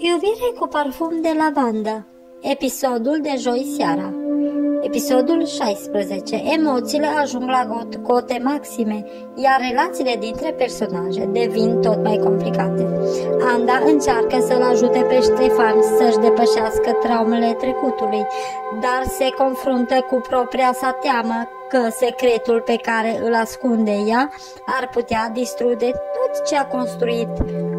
Iubire cu parfum de lavandă. Episodul de joi seara. Episodul 16 Emoțiile ajung la cote maxime, iar relațiile dintre personaje devin tot mai complicate. Anda încearcă să-l ajute pe Ștefan să-și depășească traumele trecutului, dar se confruntă cu propria sa teamă că secretul pe care îl ascunde ea ar putea distruge tot ce a construit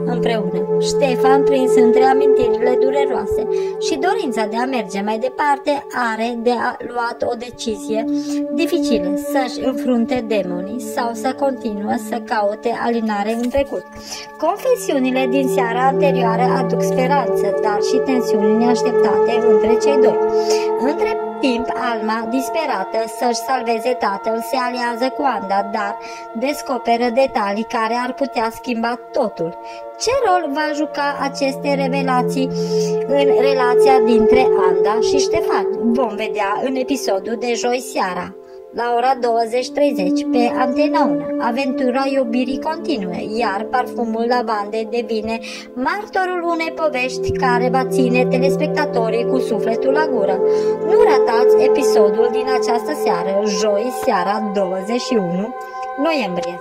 împreună. Ștefan, prins între amintirile dureroase și dorința de a merge mai departe, are de a luat o decizie dificilă, să-și înfrunte demonii sau să continuă să caute alinare în trecut. Confesiunile din seara anterioară aduc speranță, dar și tensiuni neașteptate între cei doi. Între timp, Alma, disperată să-și salveze tatăl, se aliază cu Anda, dar descoperă detalii care ar putea schimba totul. Ce rol va juca aceste revelații în relația dintre Anda și Ștefan? Vom vedea în episodul de joi seara la ora 20.30 pe Antena 1. Aventura iubirii continue, iar parfumul lavande devine martorul unei povești care va ține telespectatorii cu sufletul la gură. Nu ratați episodul din această seară, joi, seara 21 noiembrie.